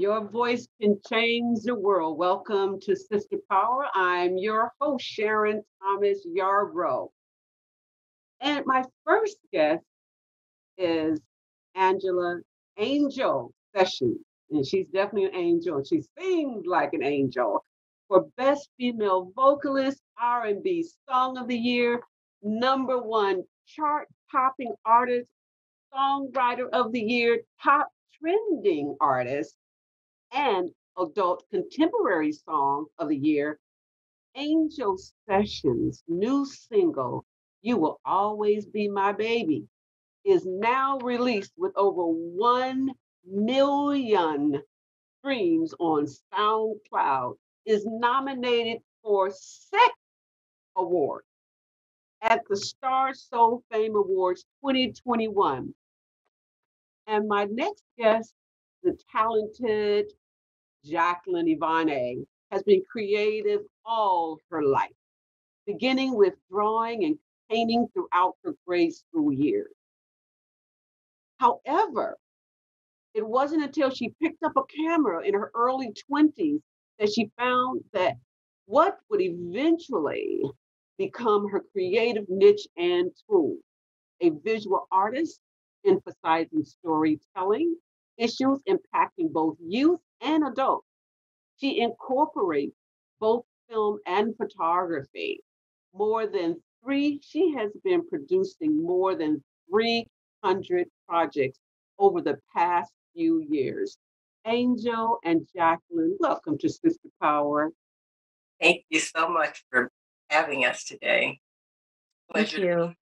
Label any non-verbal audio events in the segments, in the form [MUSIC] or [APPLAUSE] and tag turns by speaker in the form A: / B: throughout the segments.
A: Your voice can change the world. Welcome to Sister Power. I'm your host, Sharon Thomas Yarbrough. And my first guest is Angela Angel Sessions. And she's definitely an angel. She sings like an angel. For Best Female Vocalist, R&B Song of the Year, number one chart-topping artist, songwriter of the year, top trending artist, and Adult Contemporary Song of the Year, Angel Sessions' new single, You Will Always Be My Baby, is now released with over 1 million streams on SoundCloud, is nominated for six awards at the Star Soul Fame Awards 2021. And my next guest, the talented Jacalyn Evone has been creative all her life, beginning with drawing and painting throughout her grade school years. However, it wasn't until she picked up a camera in her early 20s that she found that what would eventually become her creative niche and tool a visual artist emphasizing storytelling, issues impacting both youth and adults. She incorporates both film and photography. More than three, she has been producing more than 300 projects over the past few years. Angel and Jacalyn, welcome to Sister Power.
B: Thank you so much for having us today.
C: Thank you.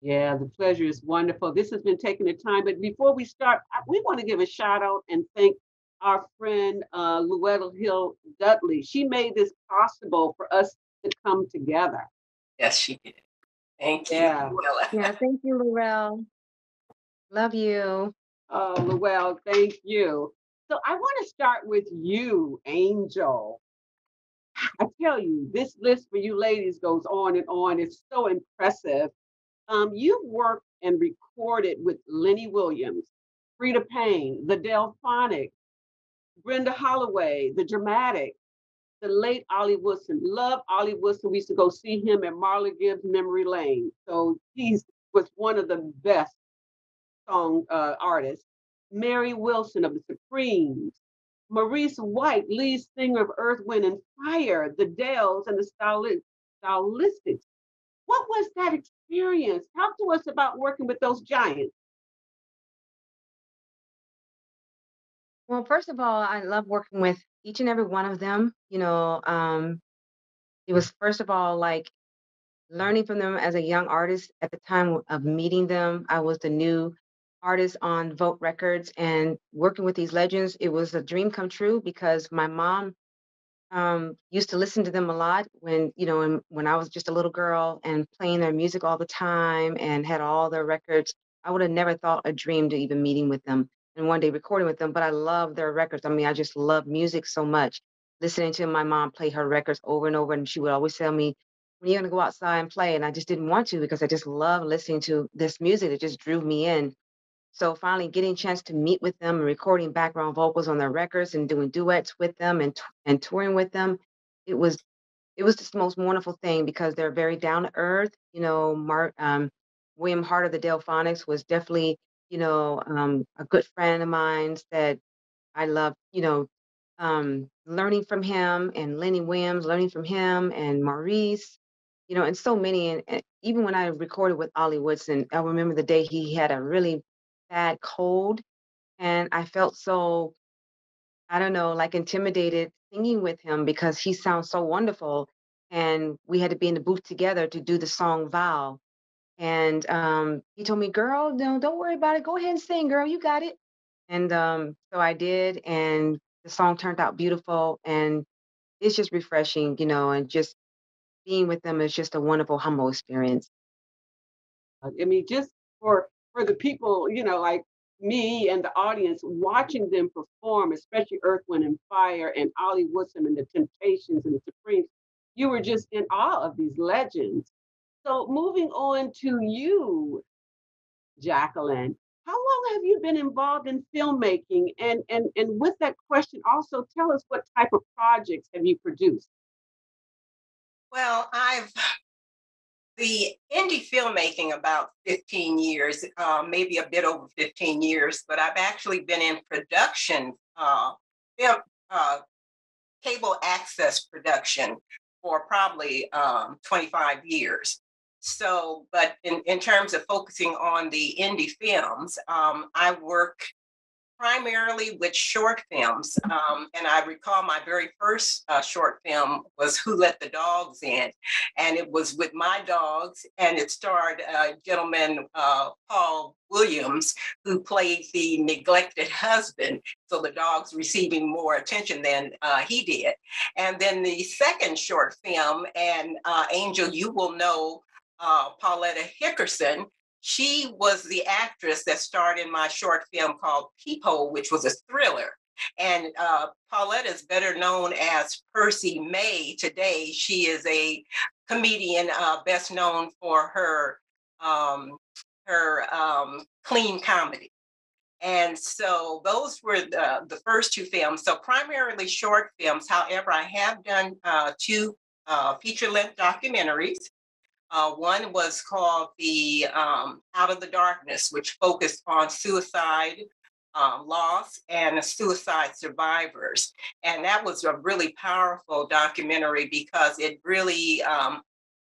A: Yeah, the pleasure is wonderful. This has been taking the time, but before we start, we want to give a shout out and thank our friend uh, Luetta Hill Dudley. She made this possible for us to come together.
B: Yes, she did. Thank you.
A: Yeah.
C: Yeah, thank you, Laurel. Love you.
A: Oh, Luell, thank you. So I want to start with you, Angel. I tell you, this list for you ladies goes on and on. It's so impressive. Um, you've worked and recorded with Lenny Williams, Freda Payne, the Delfonics, Brenda Holloway, the Dramatics, the late Ollie Woodson. Love Ollie Woodson. We used to go see him at Marla Gibbs Memory Lane. So he was one of the best song uh, artists. Mary Wilson of the Supremes, Maurice White, lead singer of Earth, Wind, and Fire, the Dells, and the Stylistics. What was that experience? Talk to us about working with those giants.
C: Well, first of all, I love working with each and every one of them. You know, um, it was first of all like learning from them as a young artist at the time of meeting them. I was the new artist on Vote Records and working with these legends. It was a dream come true because my mom um, used to listen to them a lot when you know when, when I was just a little girl and playing their music all the time and had all their records. I would have never thought a dream to even meeting with them and one day recording with them. But I love their records. I mean, I just love music so much. Listening to my mom play her records over and over, and she would always tell me, "When you're gonna go outside and play?" And I just didn't want to because I just love listening to this music. It just drew me in. So finally getting a chance to meet with them and recording background vocals on their records and doing duets with them and and touring with them, it was it was just the most wonderful thing because they're very down to earth. You know, Mark um, William Hart of the Delfonics was definitely you know um, a good friend of mine that I love. You know, um, learning from him and Lenny Williams, learning from him and Maurice. You know, and so many. And, and even when I recorded with Ollie Woodson, I remember the day he had a really bad cold and I felt so, I don't know, like intimidated singing with him because he sounds so wonderful. And we had to be in the booth together to do the song Vow. And um, he told me, girl, no, don't worry about it. Go ahead and sing, girl. You got it. And um, so I did. And the song turned out beautiful. And it's just refreshing, you know, and just being with them is just a wonderful, humble experience.
A: I mean, just for for the people, you know, like me and the audience watching them perform, especially Earth, Wind, and Fire and Ollie Woodson and the Temptations and the Supremes, you were just in awe of these legends. So moving on to you, Jacalyn, how long have you been involved in filmmaking? And, and, and with that question, also tell us what type of projects have you produced?
B: Well, I've the indie filmmaking about 15 years, uh, maybe a bit over 15 years, but I've actually been in production, uh, film, uh, cable access production for probably um, 25 years. So, but in, in terms of focusing on the indie films, um, I work primarily with short films. Um, and I recall my very first uh, short film was Who Let the Dogs In? And it was with my dogs, and it starred gentleman, uh, Paul Williams, who played the neglected husband. So the dog's receiving more attention than uh, he did. And then the second short film, and uh, Angel, you will know uh, Pauletta Hickerson, she was the actress that starred in my short film called Peephole, which was a thriller. And uh, Paulette is better known as Percy May today. She is a comedian, uh, best known for her um, her um, clean comedy. And so those were the, the first two films. So primarily short films. However, I have done uh, two uh, feature length documentaries. Uh, one was called the um, Out of the Darkness, which focused on suicide, um, loss, and suicide survivors. And that was a really powerful documentary because it really um,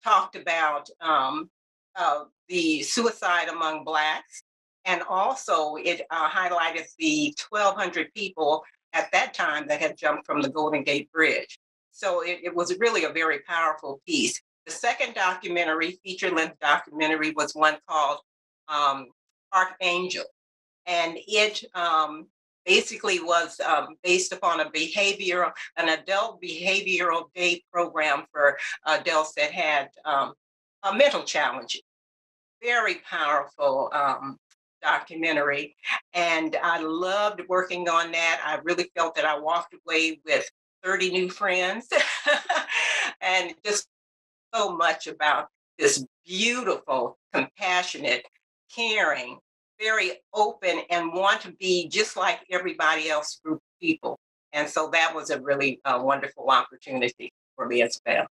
B: talked about um, uh, the suicide among Blacks. And also, it uh, highlighted the 1,200 people at that time that had jumped from the Golden Gate Bridge. So it, it was really a very powerful piece. The second documentary, feature length documentary, was one called um, Archangel. And it um, basically was um, based upon a behavioral, an adult behavioral day program for adults that had um, a mental challenge. Very powerful um, documentary. And I loved working on that. I really felt that I walked away with 30 new friends [LAUGHS] and just so much about this beautiful, compassionate, caring, very open, and want to be just like everybody else group of people. And so that was a really uh, wonderful opportunity for me as well.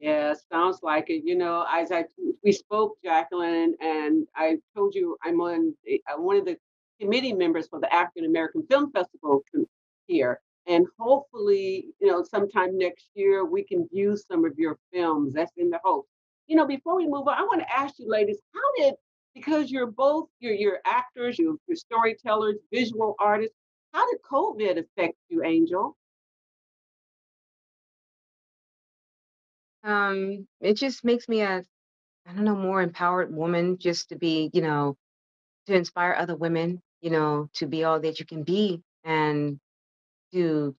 A: Yeah, sounds like it. You know, as I we spoke, Jacalyn, and I told you I'm on uh, one of the committee members for the African American Film Festival here. And hopefully, you know, sometime next year we can view some of your films. That's in the hope. You know, before we move on, I want to ask you, ladies, how did because you're both you're, you're actors, you're, you're storytellers, visual artists. How did COVID affect you, Angel?
C: Um, it just makes me a, I don't know, more empowered woman just to be, you know, to inspire other women, you know, to be all that you can be and to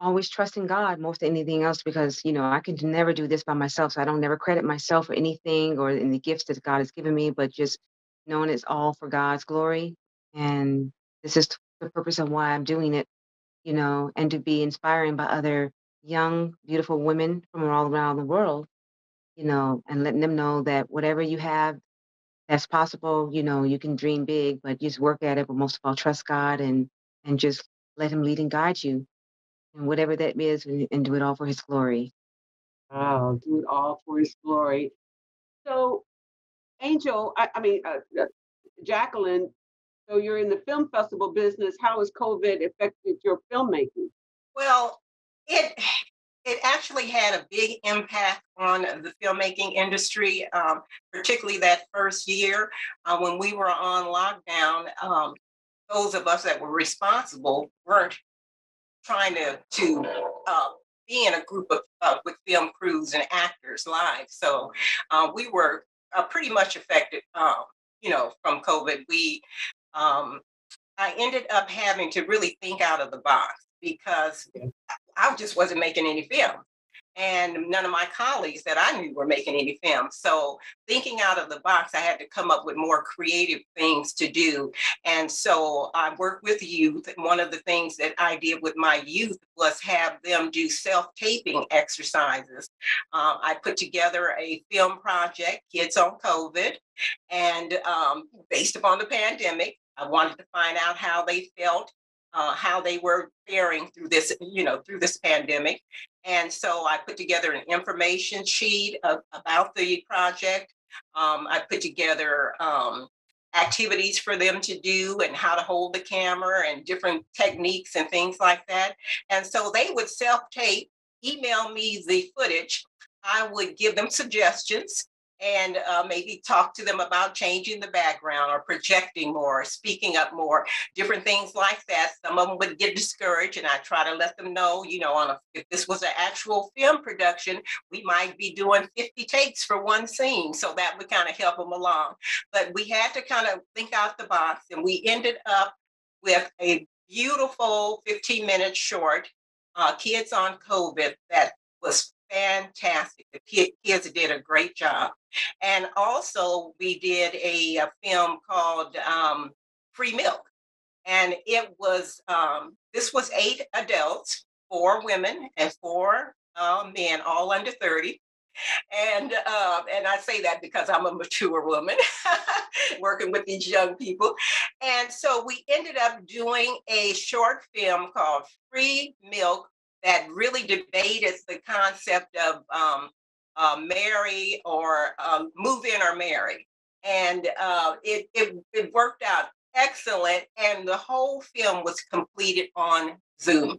C: always trust in God most than anything else because you know I can never do this by myself. So I don't never credit myself for anything or in the gifts that God has given me, but just knowing it's all for God's glory. And this is the purpose of why I'm doing it, you know, and to be inspiring by other young, beautiful women from all around the world, you know, and letting them know that whatever you have that's possible, you know, you can dream big, but just work at it, but most of all trust God and and just let him lead and guide you and whatever that is and do it all for his glory.
A: Oh, do it all for his glory. So, Angel, I, I mean, uh, uh, Jacalyn, so you're in the film festival business. How has COVID affected your filmmaking?
B: Well, it it actually had a big impact on the filmmaking industry, um, particularly that first year uh, when we were on lockdown. Um, those of us that were responsible weren't trying to to uh, be in a group of uh, with film crews and actors live. So uh, we were uh, pretty much affected, um, you know, from COVID. We um, I ended up having to really think out of the box because I just wasn't making any film. And none of my colleagues that I knew were making any films. So thinking out of the box, I had to come up with more creative things to do. And so I worked with youth. One of the things that I did with my youth was have them do self-taping exercises. Um, I put together a film project, Kids on COVID, and um, based upon the pandemic, I wanted to find out how they felt uh, how they were faring through this, you know, through this pandemic. And so I put together an information sheet of, about the project. Um, I put together um, activities for them to do and how to hold the camera and different techniques and things like that. And so they would self tape, email me the footage. I would give them suggestions and uh, maybe talk to them about changing the background or projecting more, or speaking up more, different things like that. Some of them would get discouraged, and I try to let them know, you know, on a, if this was an actual film production, we might be doing 50 takes for one scene. So that would kind of help them along. But we had to kind of think out the box, and we ended up with a beautiful 15 minute short, uh, Kids on COVID, that was fantastic. The kids did a great job. And also, we did a, a film called um, Free Milk. And it was, um, this was eight adults, four women and four uh, men, all under 30. And uh, and I say that because I'm a mature woman [LAUGHS] working with these young people. And so we ended up doing a short film called Free Milk that really debated the concept of um, uh, marry or um, move in or marry. And uh, it, it, it worked out excellent. And the whole film was completed on Zoom.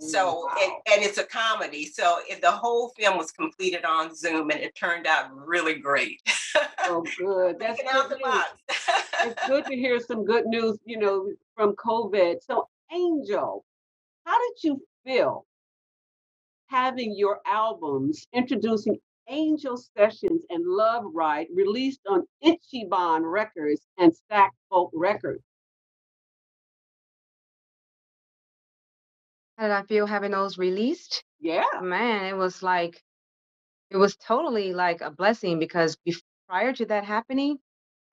B: So, wow. it, and it's a comedy. So it, the whole film was completed on Zoom and it turned out really great. [LAUGHS]
A: Oh, good. That's good out the box. it's [LAUGHS] good to hear some good news, you know, from COVID. So, Angel, how did you feel having your albums introducing Angel Sessions and Love Ride released on Ichiban Records and Stax Folk Records?
C: How did I feel having those released?
A: Yeah.
C: Man, it was like, it was totally like a blessing because bef- prior to that happening,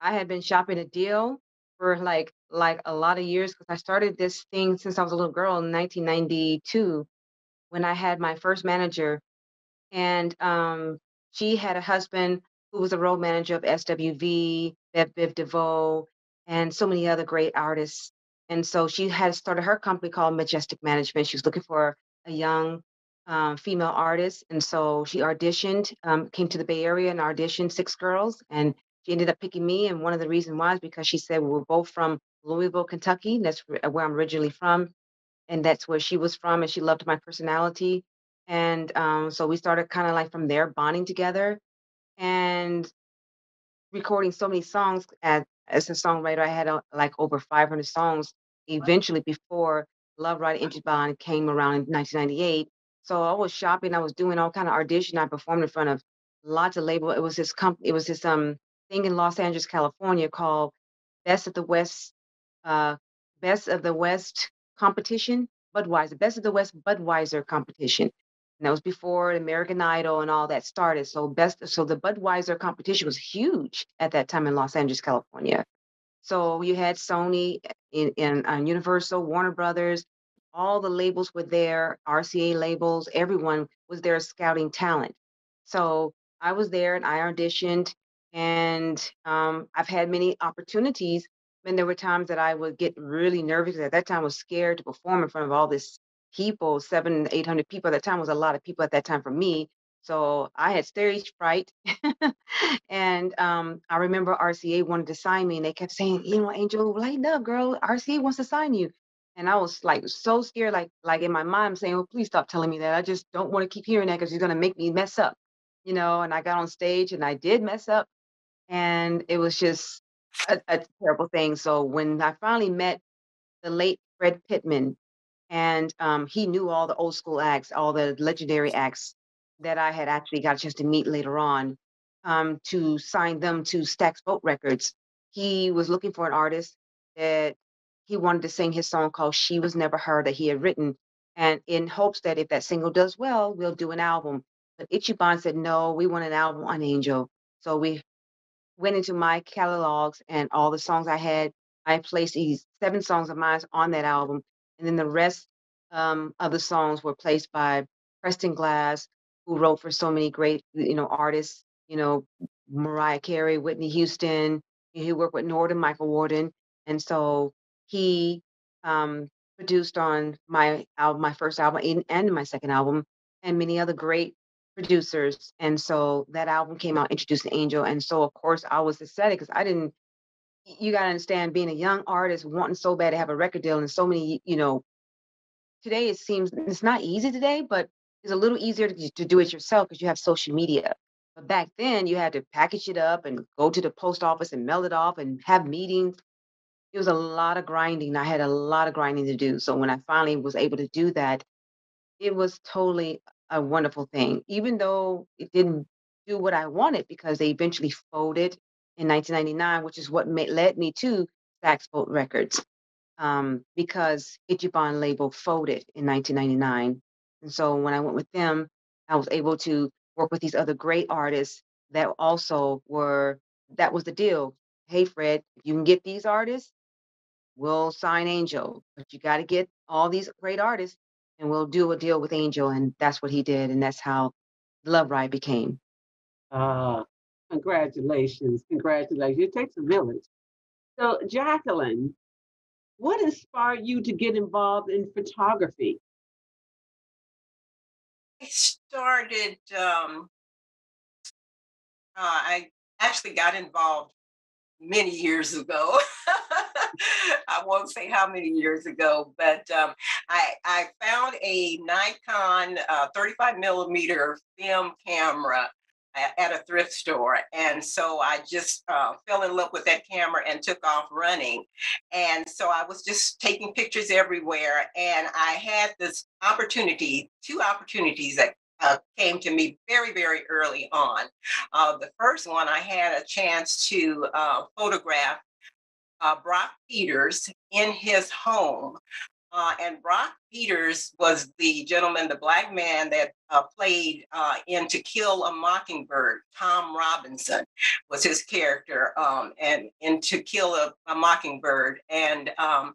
C: I had been shopping a deal for like like a lot of years because I started this thing since I was a little girl in 1992 when I had my first manager, and um, she had a husband who was a road manager of SWV, Bell Biv DeVoe, and so many other great artists. And so she had started her company called Majestic Management. She was looking for a young um, female artist, and so she auditioned, um, came to the Bay Area and auditioned six girls, and she ended up picking me. And one of the reasons was because she said we were both from Louisville, Kentucky. That's where I'm originally from and that's where she was from and she loved my personality and um, so we started kind of like from there bonding together and recording so many songs as, as a songwriter i had uh, like over 500 songs eventually before love ride Bond came around in 1998 so i was shopping i was doing all kind of audition i performed in front of lots of label it was this company it was this um thing in los angeles california called best of the west uh best of the west competition, Budweiser, Best of the West Budweiser competition. And that was before American Idol and all that started. So best, so the Budweiser competition was huge at that time in Los Angeles, California. So you had Sony in, in uh, Universal, Warner Brothers, all the labels were there, RCA labels, everyone was there scouting talent. So I was there and I auditioned, and um, I've had many opportunities and there were times that I would get really nervous. At that time, I was scared to perform in front of all this people, seven, eight hundred people. At that time was a lot of people at that time for me. So I had stage fright. [LAUGHS] and um, I remember RCA wanted to sign me, and they kept saying, "You know, Angel, lighten up, girl. RCA wants to sign you." And I was like so scared, like like in my mind, I'm saying, "Well, please stop telling me that. I just don't want to keep hearing that because you're gonna make me mess up." You know. And I got on stage, and I did mess up, and it was just a, a terrible thing. So when I finally met the late Fred Pittman, and um, he knew all the old school acts, all the legendary acts that I had actually got a chance to meet later on um, to sign them to Stax Folk Records. He was looking for an artist that he wanted to sing his song called She Was Never Her that he had written and in hopes that if that single does well, we'll do an album. But Ichiban said, no, we want an album on Angel. So we went into my catalogs and all the songs I had. I placed these seven songs of mine on that album. And then the rest um, of the songs were placed by Preston Glass, who wrote for so many great, you know, artists, you know, Mariah Carey, Whitney Houston. He worked with Narada, Michael Walden, And so he um, produced on my album, my first album and, and my second album, and many other great producers. And so that album came out introducing Angel. And so of course I was ecstatic because I didn't you gotta understand being a young artist wanting so bad to have a record deal and so many, you know, today it seems it's not easy today, but it's a little easier to, to do it yourself because you have social media. But back then you had to package it up and go to the post office and mail it off and have meetings. It was a lot of grinding. I had a lot of grinding to do. So when I finally was able to do that, it was totally a wonderful thing, even though it didn't do what I wanted because they eventually folded in 1999, which is what led me to Boat Records um, because Ichiban label folded in 1999. And so when I went with them, I was able to work with these other great artists that also were, that was the deal. Hey, Fred, if you can get these artists, we'll sign Angel. But you got to get all these great artists and we'll do a deal with Angel. And that's what he did. And that's how Love Ride became.
A: Ah, congratulations. Congratulations. It takes a village. So, Jacalyn, what inspired you to get involved in photography?
B: I started, um, uh, I actually got involved many years ago. [LAUGHS] I won't say how many years ago, but um, I, I found a Nikon uh, 35 millimeter film camera at a thrift store. And so I just uh, fell in love with that camera and took off running. And so I was just taking pictures everywhere. And I had this opportunity, two opportunities that uh, came to me very, very early on. Uh, the first one, I had a chance to uh, photograph uh, Brock Peters in his home. Uh, and Brock Peters was the gentleman, the black man that uh, played in To Kill a Mockingbird. Tom Robinson was his character, um, and in To Kill a, a Mockingbird. And um,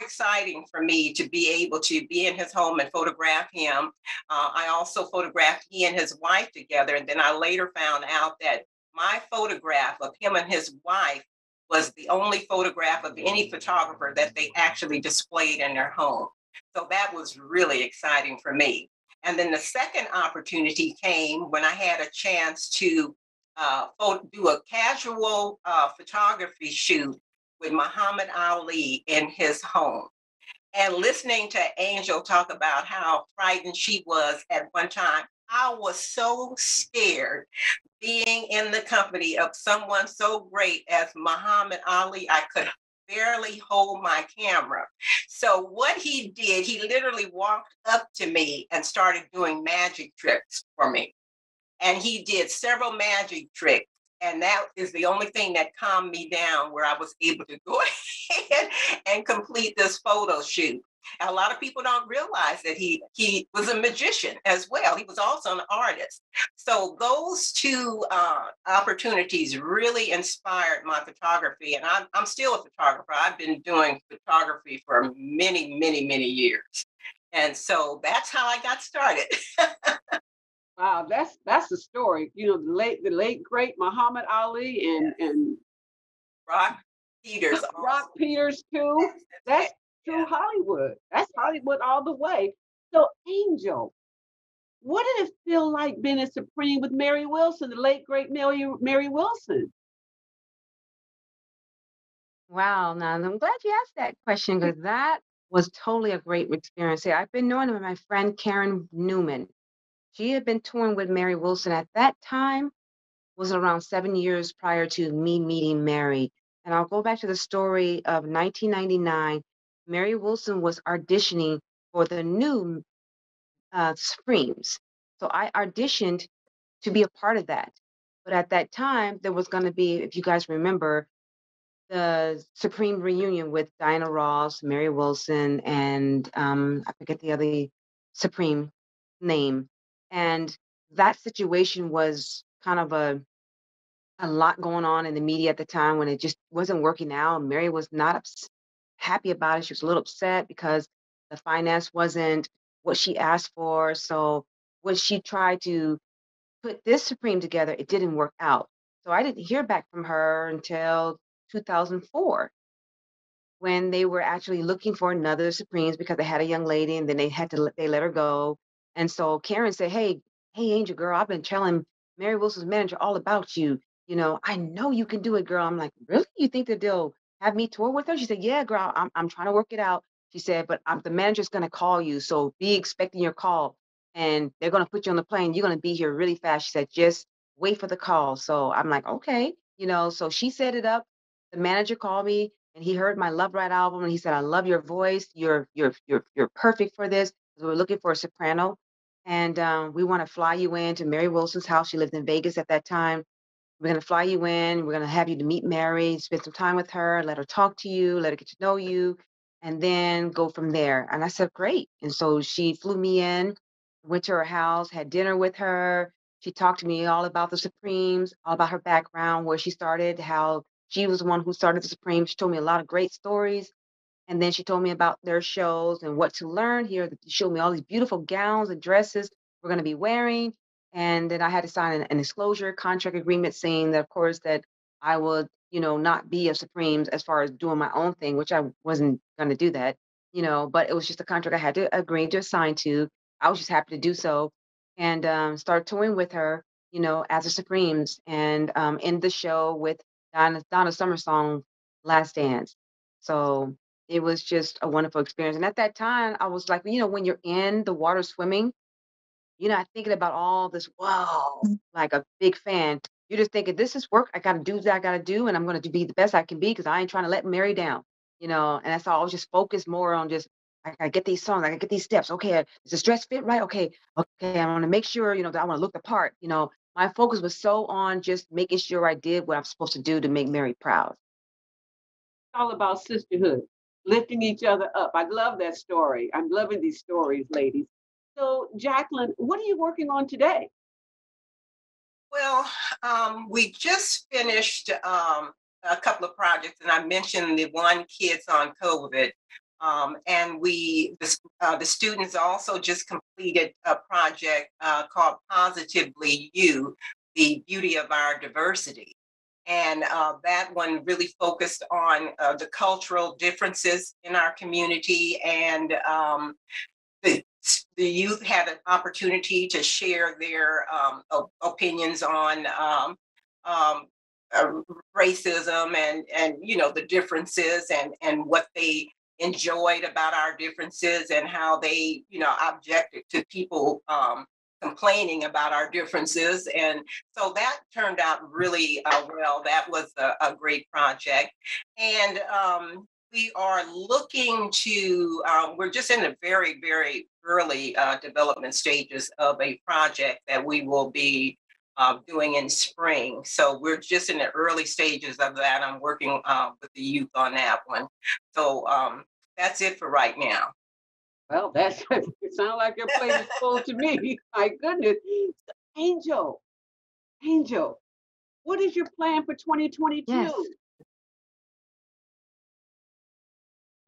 B: exciting for me to be able to be in his home and photograph him. Uh, I also photographed he and his wife together. And then I later found out that my photograph of him and his wife was the only photograph of any photographer that they actually displayed in their home. So that was really exciting for me. And then the second opportunity came when I had a chance to uh, do a casual uh, photography shoot with Muhammad Ali in his home. And listening to Angel talk about how frightened she was at one time, I was so scared being in the company of someone so great as Muhammad Ali. I could barely hold my camera. So, what he did, he literally walked up to me and started doing magic tricks for me. And he did several magic tricks and that is the only thing that calmed me down where I was able to go [LAUGHS] ahead and complete this photo shoot. A lot of people don't realize that he he was a magician as well. He was also an artist. So those two uh, opportunities really inspired my photography, and I'm I'm still a photographer. I've been doing photography for many, many, many years, and so that's how I got started. [LAUGHS]
A: Wow, that's that's the story. You know, the late the late great Muhammad Ali and and
B: Brock Peters. [LAUGHS]
A: Brock Peters too. That's true yeah. Hollywood. That's Hollywood all the way. So Angel, what did it feel like being a Supreme with Mary Wilson, the late great Mary Mary Wilson?
C: Wow, now I'm glad you asked that question because that was totally a great experience. I've been knowing my friend Karen Newman she had been touring with Mary Wilson at that time, was around seven years prior to me meeting Mary. And I'll go back to the story of 1999. Mary Wilson was auditioning for the new uh, Supremes. So I auditioned to be a part of that. But at that time, there was going to be, if you guys remember, the Supreme reunion with Diana Ross, Mary Wilson, and um, I forget the other Supreme name. And that situation was kind of a a lot going on in the media at the time when it just wasn't working out. Mary was not ups- happy about it. She was a little upset because the finance wasn't what she asked for. So when she tried to put this Supreme together, it didn't work out. So I didn't hear back from her until 2004 when they were actually looking for another Supremes because they had a young lady and then they had to they let her go. And so Karen said, "Hey, hey, Angel girl, I've been telling Mary Wilson's manager all about you. You know, I know you can do it, girl." I'm like, "Really? You think that they'll have me tour with her?" She said, "Yeah, girl, I'm I'm trying to work it out." She said, "But I'm, the manager's going to call you, so be expecting your call, and they're going to put you on the plane. You're going to be here really fast." She said, "Just wait for the call." So I'm like, "Okay." You know, so she set it up. The manager called me and he heard my Love Ride album and he said, I love your voice. You're you're you're you're perfect for this. We're looking for a soprano. And um, we want to fly you in to Mary Wilson's house. She lived in Vegas at that time. We're gonna fly you in. We're gonna have you to meet Mary, spend some time with her, let her talk to you, let her get to know you, and then go from there. And I said, Great. And so she flew me in, went to her house, had dinner with her. She talked to me all about the Supremes, all about her background, where she started, how she was the one who started the Supremes. She told me a lot of great stories. And then she told me about their shows and what to learn here. She showed me all these beautiful gowns and dresses we're going to be wearing. And then I had to sign an, an disclosure contract agreement saying that, of course, that I would, you know, not be a Supremes as far as doing my own thing, which I wasn't going to do that, you know, but it was just a contract I had to agree to sign to. I was just happy to do so and um, start touring with her, you know, as a Supremes and um, in the show with Donna, Donna Summer song, Last Dance. So it was just a wonderful experience. And at that time, I was like, you know, when you're in the water swimming, you're not thinking about all this, wow, mm. like a big fan. You're just thinking, this is work. I got to do what I got to do, and I'm going to be the best I can be because I ain't trying to let Mary down, you know. And that's all. I was just focused more on just, I got to get these songs, I got to get these steps. Okay, does the dress fit right? Okay, okay, I want to make sure, you know, that I want to look the part, you know. My focus was so on just making sure I did what I'm supposed to do to make Mary proud.
A: It's all about sisterhood, lifting each other up. I love that story. I'm loving these stories, ladies. So, Jacalyn, what are you working on today?
B: Well, um, we just finished um, a couple of projects, and I mentioned the one kids on COVID. Um, and we, the, uh, the, students also just completed a project uh, called Positively You, the beauty of our diversity. And uh, that one really focused on uh, the cultural differences in our community and um, the, the youth had an opportunity to share their um, opinions on um, um, uh, racism and and you know the differences and and what they enjoyed about our differences and how they you know objected to people um, complaining about our differences and so that turned out really uh, well that was a, a, great project and um, we are looking to, um, we're just in the very, very early uh, development stages of a project that we will be uh, doing in spring. So we're just in the early stages of that. I'm working uh, with the youth on that one. So um, that's it for right now.
A: Well, that's [LAUGHS] it sounds like your plate is full to me. [LAUGHS] My goodness. Angel, Angel, what is your plan for 2022?
C: Yes.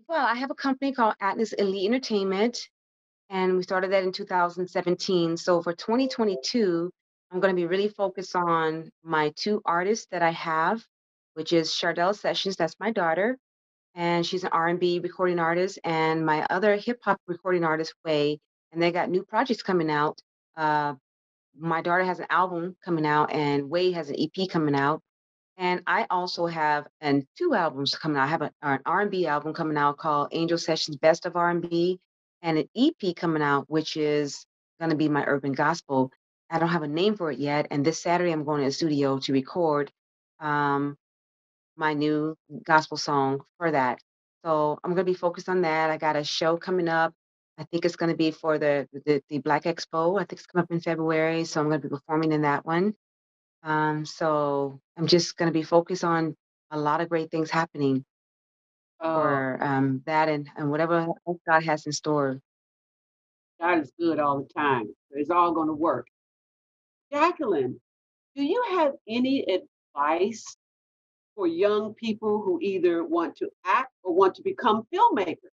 C: Well, I have a company called Atlas Elite Entertainment, and we started that in 2017. So for 2022, I'm going to be really focused on my two artists that I have, which is Chardell Sessions, that's my daughter, and she's an R&B recording artist, and my other hip hop recording artist, Way, and they got new projects coming out. Uh, my daughter has an album coming out, and Way has an EP coming out. And I also have and two albums coming out. I have an, an R&B album coming out called Angel Sessions Best of R&B and an EP coming out which is going to be my urban gospel. I don't have a name for it yet and this Saturday I'm going to the studio to record um, my new gospel song for that. So I'm going to be focused on that. I got a show coming up. I think it's going to be for the, the the Black Expo. I think it's coming up in February, so I'm going to be performing in that one. Um, so I'm just going to be focused on a lot of great things happening
A: Oh,
C: for um, that and, and whatever God has in store.
A: God is good all the time. It's all going to work. Jacalyn, do you have any advice for young people who either want to act or want to become filmmakers?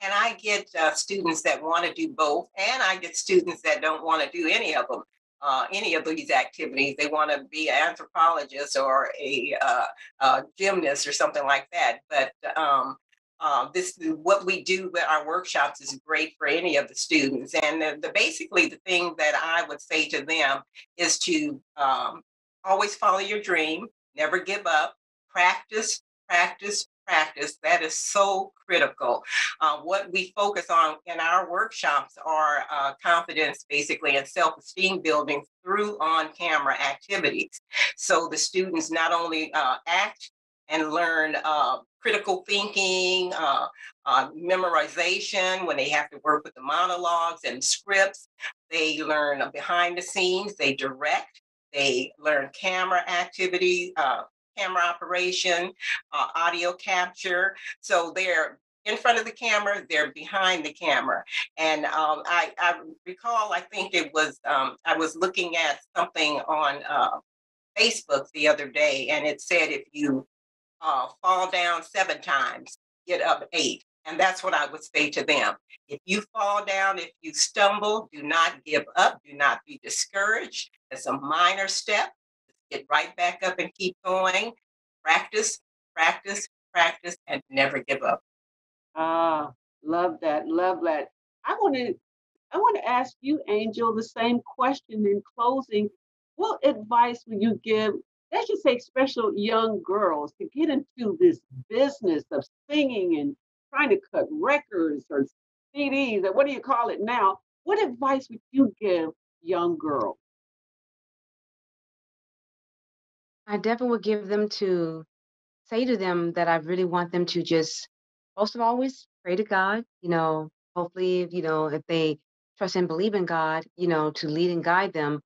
B: And I get uh, students that want to do both, and I get students that don't want to do any of them, uh, any of these activities. They want to be an anthropologist or a, uh, a gymnast or something like that. But um, uh, this what we do with our workshops is great for any of the students. And the, the basically the thing that I would say to them is to um, always follow your dream, never give up, practice, practice, practice. That is so critical. Uh, what we focus on in our workshops are uh, confidence, basically, and self esteem building through on camera activities. So the students not only uh, act and learn uh, critical thinking, uh, uh, memorization when they have to work with the monologues and scripts. They learn behind the scenes, they direct, they learn camera activity, uh, camera operation, uh, audio capture. So they're in front of the camera, they're behind the camera. And um, I, I, recall, I think it was, um, I was looking at something on uh, Facebook the other day, and it said if you uh, fall down seven times, get up eight. And that's what I would say to them. If you fall down, if you stumble, do not give up, do not be discouraged. It's a minor step get right back up and keep going. Practice, practice, practice, and never give up.
A: Ah, love that. Love that. I want to I want to ask you, Angel, the same question in closing. What advice would you give, let's just say special young girls to get into this business of singing and trying to cut records or CDs or what do you call it now? What advice would you give young girls?
C: I definitely would give them to say to them that I really want them to just, most of all, always pray to God. You know, hopefully, you know, if they trust and believe in God, you know, to lead and guide them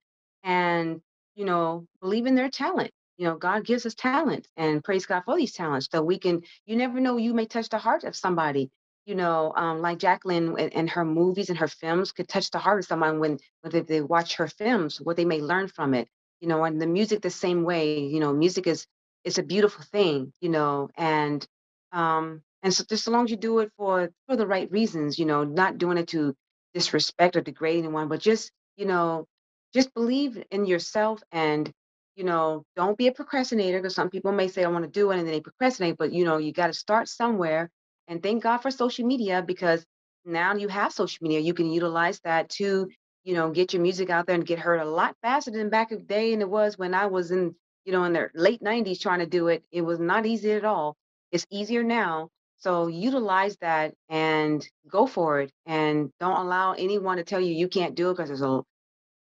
C: and, you know, believe in their talent. You know, God gives us talent and praise God for these talents. So we can, you never know, you may touch the heart of somebody. You know, um, like Jacalyn and, her movies and her films could touch the heart of someone when, when they watch her films, what they may learn from it you know and the music the same way you know music is it's a beautiful thing you know and um and so just so long as you do it for for the right reasons you know not doing it to disrespect or degrade anyone but just you know just believe in yourself and you know don't be a procrastinator because some people may say i want to do it and then they procrastinate but you know you got to start somewhere and thank god for social media because now you have social media you can utilize that to you know, get your music out there and get heard a lot faster than back in the day and it was when I was in, you know, in the late 90s trying to do it. It was not easy at all. It's easier now. So utilize that and go for it and don't allow anyone to tell you you can't do it because there's a,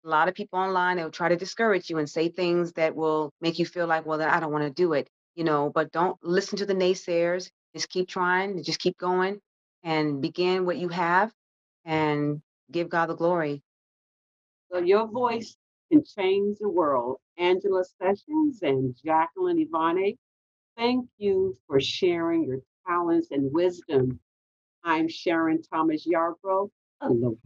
C: a lot of people online that will try to discourage you and say things that will make you feel like, well, then I don't want to do it, you know, but don't listen to the naysayers. Just keep trying, just keep going and begin what you have and give God the glory.
A: So your voice can change the world. Angela Sessions and Jacalyn Evone, thank you for sharing your talents and wisdom. I'm Sharon Thomas Yarbrough. Aloha.